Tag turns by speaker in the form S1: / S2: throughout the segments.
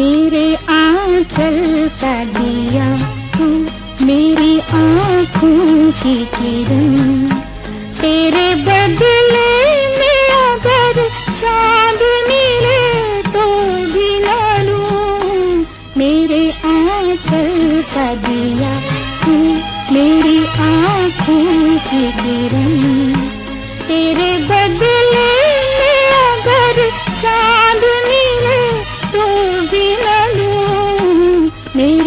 S1: आंचल का दिया तू मेरी आँखों की किरण। तेरे बदले में अगर चाँद मिले तो भी न लूँ। मेरे आंचल का दिया तू मेरी आँखों की किरण।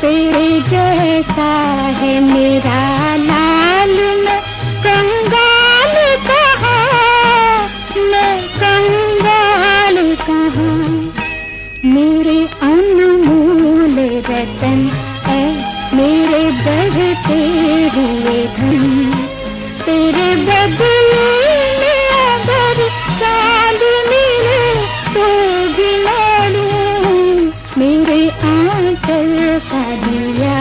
S1: तेरे जैसा है मेरा लाल मैं कंगाल कहाँ? मैं कंगाल कहाँ? मेरे अनमोल रतन है मेरे बढ़ते हुए धन। तेरे बदले आंचल का दिया।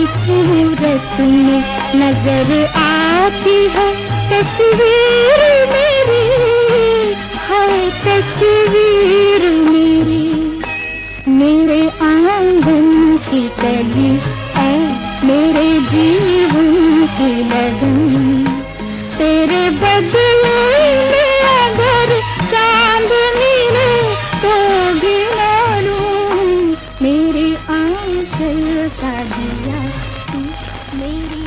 S1: तेरी सूरत में नज़र आती है। तस्वीर मेरी है तस्वीर मेरी। मेरे आँगन की कली है, मेरे जीवन की लगन। तेरे बदले में अगर चाँद मिले तो भी लूँ मेरे आंचल का दिया मेरी